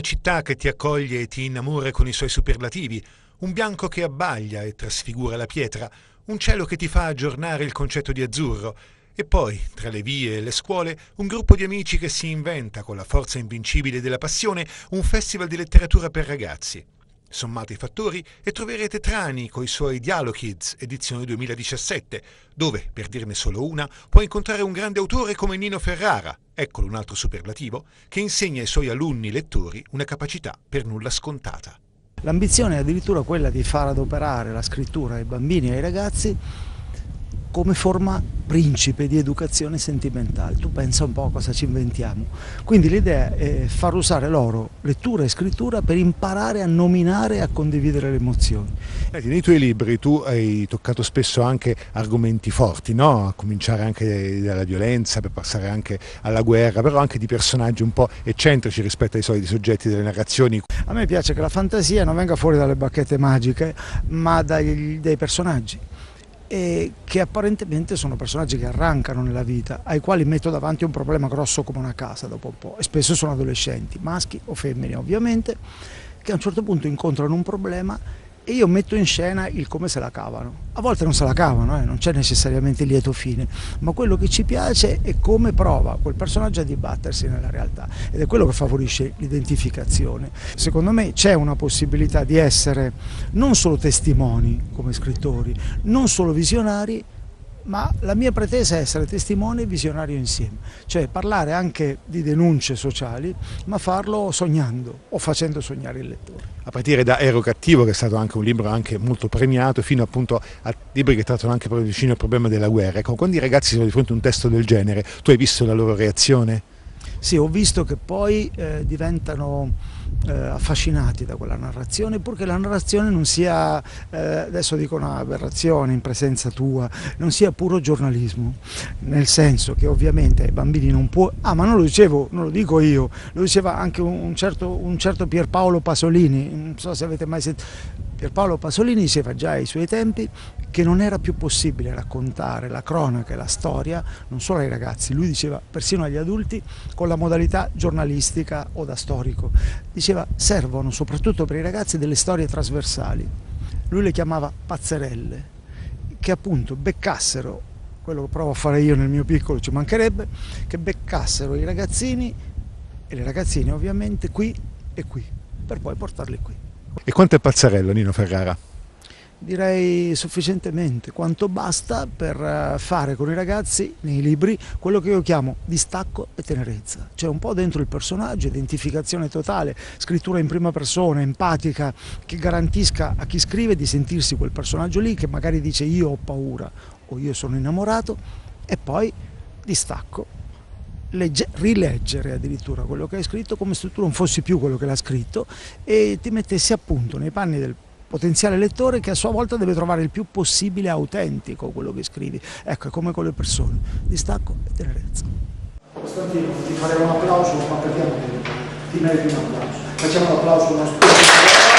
città che ti accoglie e ti innamora con i suoi superlativi, un bianco che abbaglia e trasfigura la pietra, un cielo che ti fa aggiornare il concetto di azzurro, e poi, tra le vie e le scuole, un gruppo di amici che si inventa, con la forza invincibile della passione, un festival di letteratura per ragazzi. Sommate i fattori e troverete Trani coi suoi Dialokids, edizione 2017, dove, per dirne solo una, puoi incontrare un grande autore come Nino Ferrara, eccolo un altro superlativo, che insegna ai suoi alunni lettori una capacità per nulla scontata. L'ambizione è addirittura quella di far adoperare la scrittura ai bambini e ai ragazzi come forma principe di educazione sentimentale. Tu pensa un po' a cosa ci inventiamo. Quindi l'idea è far usare loro lettura e scrittura per imparare a nominare e a condividere le emozioni. Nei tuoi libri tu hai toccato spesso anche argomenti forti, no? a cominciare anche dalla violenza, per passare anche alla guerra, però anche di personaggi un po' eccentrici rispetto ai soliti soggetti delle narrazioni. A me piace che la fantasia non venga fuori dalle bacchette magiche, ma dai, dai personaggi e che apparentemente sono personaggi che arrancano nella vita, ai quali metto davanti un problema grosso come una casa dopo un po', e spesso sono adolescenti, maschi o femmine ovviamente, che a un certo punto incontrano un problema e io metto in scena il come se la cavano. A volte non se la cavano, eh, non c'è necessariamente il lieto fine, ma quello che ci piace è come prova quel personaggio a dibattersi nella realtà ed è quello che favorisce l'identificazione. Secondo me c'è una possibilità di essere non solo testimoni come scrittori, non solo visionari, ma la mia pretesa è essere testimone e visionario insieme, cioè parlare anche di denunce sociali, ma farlo sognando o facendo sognare il lettore. A partire da Ero Cattivo, che è stato anche un libro anche molto premiato, fino appunto a libri che trattano anche proprio vicino al problema della guerra. Ecco, quando i ragazzi sono di fronte a un testo del genere, tu hai visto la loro reazione? Sì, ho visto che poi eh, diventano eh, affascinati da quella narrazione, purché la narrazione non sia, eh, adesso dico un'aberrazione in presenza tua, non sia puro giornalismo, nel senso che ovviamente ai bambini non può, ah ma non lo dicevo, non lo dico io, lo diceva anche un certo, un certo Pierpaolo Pasolini, non so se avete mai sentito, Pierpaolo Pasolini diceva già ai suoi tempi che non era più possibile raccontare la cronaca e la storia non solo ai ragazzi, lui diceva persino agli adulti con la modalità giornalistica o da storico. Diceva servono soprattutto per i ragazzi delle storie trasversali. Lui le chiamava pazzerelle, che appunto beccassero, quello che provo a fare io nel mio piccolo ci mancherebbe, che beccassero i ragazzini e le ragazzine ovviamente qui e qui, per poi portarli qui. E quanto è pazzarello Nino Ferrara? Direi sufficientemente, quanto basta per eh, fare con i ragazzi nei libri quello che io chiamo distacco e tenerezza, cioè un po' dentro il personaggio, identificazione totale, scrittura in prima persona, empatica, che garantisca a chi scrive di sentirsi quel personaggio lì che magari dice io ho paura o io sono innamorato e poi distacco legge, rileggere addirittura quello che hai scritto come se tu non fossi più quello che l'ha scritto e ti mettessi appunto nei panni del potenziale lettore che a sua volta deve trovare il più possibile autentico quello che scrivi. Ecco, è come con le persone, distacco e tenerezza. Costantino, ti farei un applauso, ma perché non ti meriti un applauso? Facciamo un applauso al nostro...